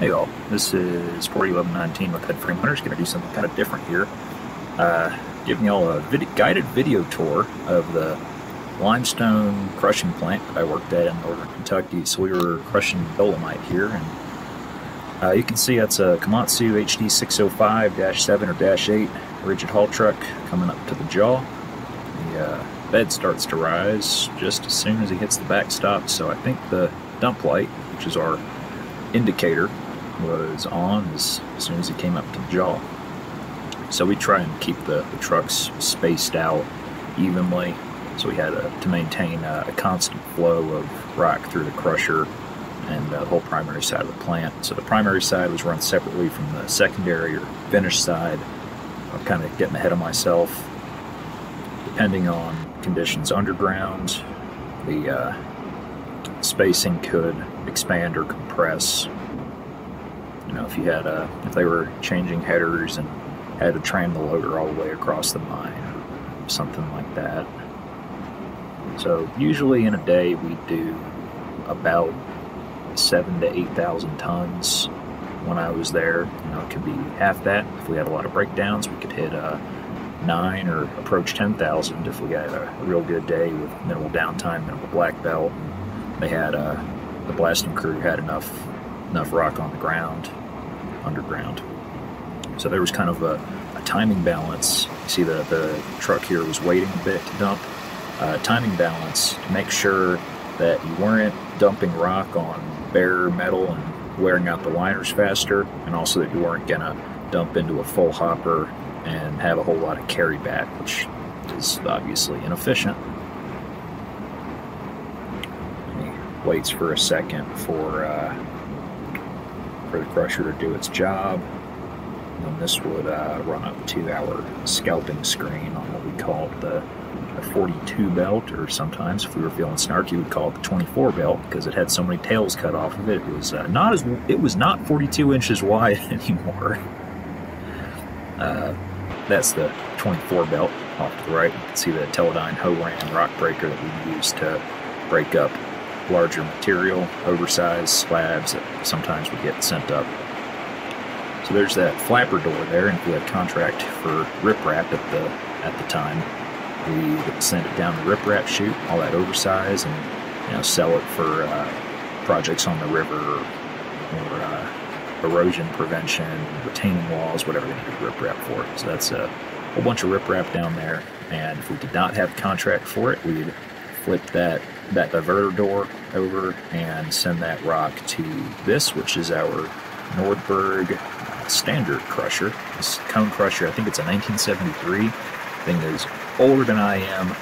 Hey y'all, this is 401119 with Headframe Hunters. Going to do something kind of different here. Uh, giving y'all a vid guided video tour of the limestone crushing plant that I worked at in northern Kentucky. So we were crushing dolomite here, and uh, you can see that's a Komatsu HD605-7 or 8 rigid haul truck coming up to the jaw. The uh, bed starts to rise just as soon as he hits the backstop, so I think the dump light, which is our indicator, was on as, soon as it came up to the jaw. So we try and keep the, the trucks spaced out evenly. So we had a, to maintain a, a, constant flow of rock through the crusher and the whole primary side of the plant. So the primary side was run separately from the secondary or finished side. I'm kind of getting ahead of myself. Depending on conditions underground, the uh, spacing could expand or compress you know, if you had a, if they were changing headers and had to tram the loader all the way across the mine something like that. So usually in a day we do about seven to eight thousand tons. When I was there, you know, it could be half that. If we had a lot of breakdowns, we could hit uh, nine or approach ten thousand if we had a, a, real good day with minimal downtime, minimal black belt. They had uh, the blasting crew had enough enough rock on the ground, underground. So there was kind of a, a timing balance. You see the, the truck here was waiting a bit to dump. Uh, timing balance to make sure that you weren't dumping rock on bare metal and wearing out the liners faster, and also that you weren't going to dump into a full hopper and have a whole lot of carry back, which is obviously inefficient. He waits for a second for uh, for the crusher to do its job. And this would uh, run up to our scalping screen on what we called the, the 42 belt, or sometimes if we were feeling snarky, we'd call it the 24 belt because it had so many tails cut off of it. It was uh, not as it was not 42 inches wide anymore. Uh, that's the 24 belt off to the right. You can see the Teledyne Hoe Ram rock breaker that we used to break up larger material, oversized slabs that sometimes would get sent up. So there's that flapper door there, and if we had contract for riprap at the at the time, we would send it down the riprap chute, all that oversize, and you know sell it for uh, projects on the river or, or uh, erosion prevention, retaining walls, whatever they needed riprap for. So that's a whole bunch of riprap down there, and if we did not have contract for it, we'd flip that that diverter door over and send that rock to this, which is our Nordberg standard crusher. This cone crusher, I think it's a 1973 thing is older than I am,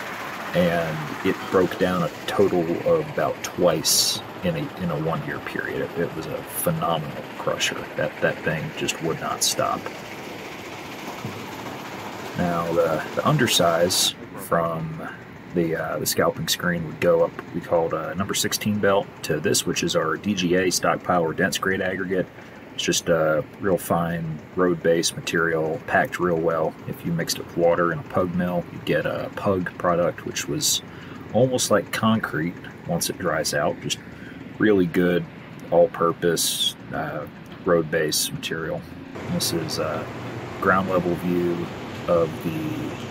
and it broke down a total of about twice in a in a one year period. It, it was a phenomenal crusher. That that thing just would not stop. Now the, the undersize from the uh, the scalping screen would go up. We called a number 16 belt to this, which is our DGA stockpile or dense grade aggregate. It's just a real fine road base material, packed real well. If you mixed it with water in a pug mill, you get a pug product, which was almost like concrete once it dries out. Just really good, all-purpose uh, road base material. This is a ground level view of the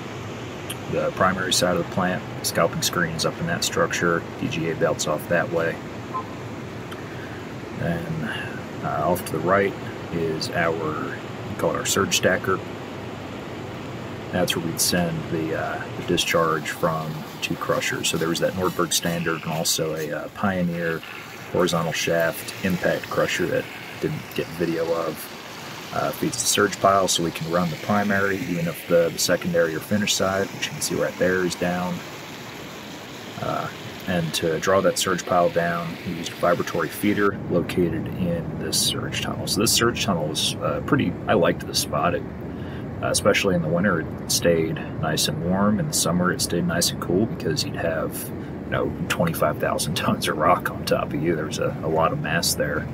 the primary side of the plant. Scalping screens up in that structure, DGA belts off that way. Then uh, off to the right is our, we call it our surge stacker. That's where we'd send the, uh, the discharge from two crushers. So there was that Nordberg standard and also a uh, Pioneer horizontal shaft impact crusher that didn't get video of uh, feeds the surge pile so we can run the primary even if the, the secondary or finish side, which you can see right there, is down. Uh, and to draw that surge pile down, we used a vibratory feeder located in this surge tunnel. So this surge tunnel was uh, pretty, I liked this spot. It, uh, especially in the winter, it stayed nice and warm. In the summer, it stayed nice and cool because you'd have, you know, 25,000 tons of rock on top of you. There was a, a lot of mass there.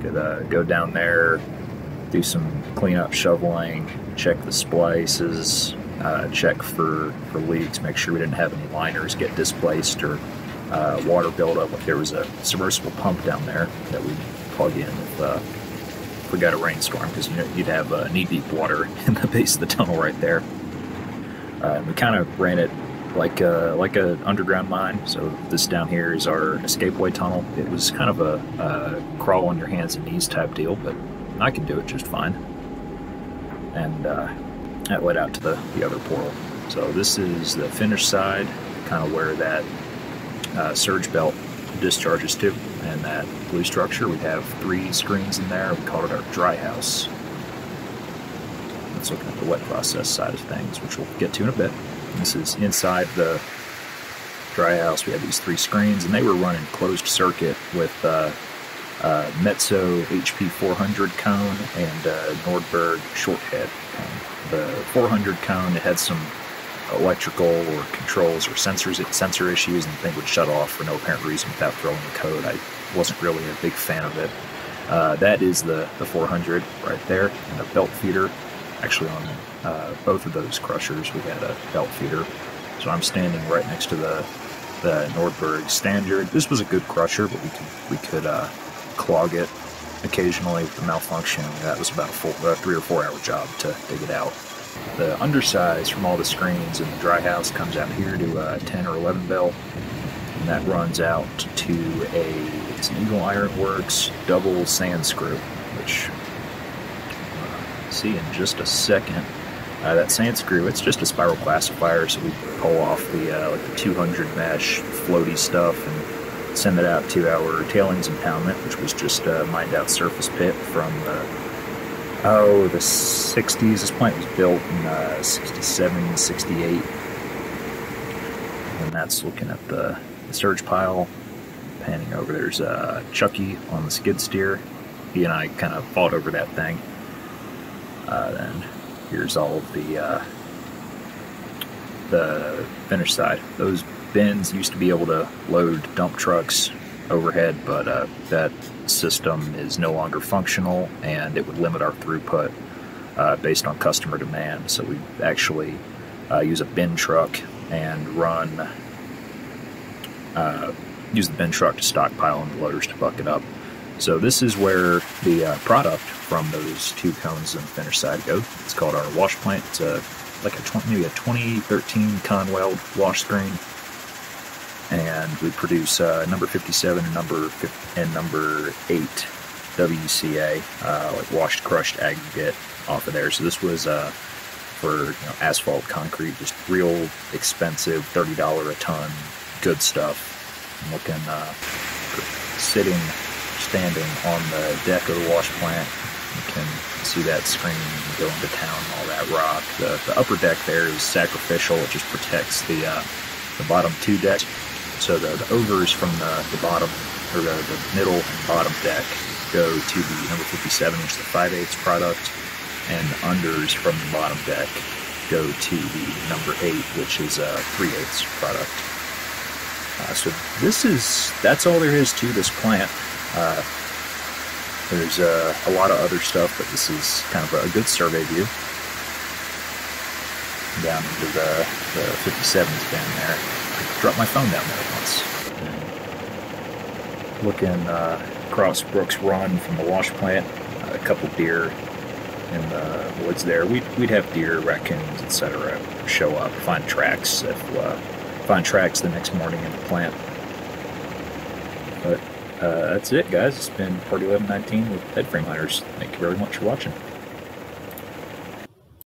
Could uh, go down there, do some cleanup shoveling, check the splices, uh, check for, for leaks, make sure we didn't have any liners get displaced or uh, water buildup. Like there was a submersible pump down there that we plug in if, uh, if we got a rainstorm because you know you'd have uh, knee-deep water in the base of the tunnel right there. Uh, we kind of ran it like a, like a underground mine. So this down here is our escapeway tunnel. It was kind of a, a crawl on your hands and knees type deal, but I could do it just fine. And uh, that led out to the, the other portal. So this is the finished side, kind of where that uh, surge belt discharges to. And that blue structure, we have three screens in there. We call it our dry house. Let's look at the wet process side of things, which we'll get to in a bit. This is inside the dry house. We have these three screens, and they were running closed circuit with uh, uh, Metso HP 400 cone and uh, Nordberg short head cone. The 400 cone it had some electrical or controls or sensors sensor issues, and the thing would shut off for no apparent reason without throwing the code. I wasn't really a big fan of it. Uh, that is the, the 400 right there, and the belt feeder. Actually, on uh, both of those crushers, we had a belt feeder. So I'm standing right next to the the Nordberg standard. This was a good crusher, but we could we could uh, clog it occasionally with the malfunction. That was about a full, uh, three or four hour job to dig it out. The undersize from all the screens in the dry house comes out here to a 10 or 11 bell, and that runs out to a it's an Eagle Iron Works double sand screw, which uh, see in just a second. Uh, that sand screw, it's just a spiral classifier, so we pull off the uh, like the 200 mesh floaty stuff and send it out to our tailings impoundment, which was just a mined out surface pit from the oh the 60s. This plant was built in uh, 67, 68, and that's looking at the, the surge pile. Panning over, there's uh, Chucky on the skid steer. He and I kind of fought over that thing. Uh, then here's all of the uh, the finish side. Those bins used to be able to load dump trucks overhead, but uh, that system is no longer functional and it would limit our throughput uh, based on customer demand. So we actually uh, use a bin truck and run uh, use the bin truck to stockpile and the loaders to bucket it up. So this is where the uh, product from those two cones and finish side go. It's called our wash plant. It's a, like a 20, maybe a 2013 Conweld wash screen. And we produce uh, number 57 and number and number 8 WCA, uh, like washed crushed aggregate off of there. So this was uh, for you know, asphalt concrete, just real expensive, $30 a ton, good stuff. I'm looking, uh, sitting standing on the deck of the wash plant. You can see that screen going to town, all that rock. The, the upper deck there is sacrificial. It just protects the uh, the bottom two decks. So the, the overs from the, the bottom, or the, the middle and bottom deck go to the number 57, which is the 5 8 product, and the unders from the bottom deck go to the number 8, which is a 3 8 product. Uh, so this is, that's all there is to this plant. Uh, there's uh, a lot of other stuff, but this is kind of a good survey view. Down into the, the 57's bin there. Dropped my phone down there once. Looking uh, across Brooks Run from the wash plant, a couple deer in the woods there. We'd, we'd have deer, raccoons, etc. show up, find tracks, if, uh, find tracks the next morning in the plant. But uh, that's it, guys. It's been Party 1119 with Headframe Hunters. Thank you very much for watching.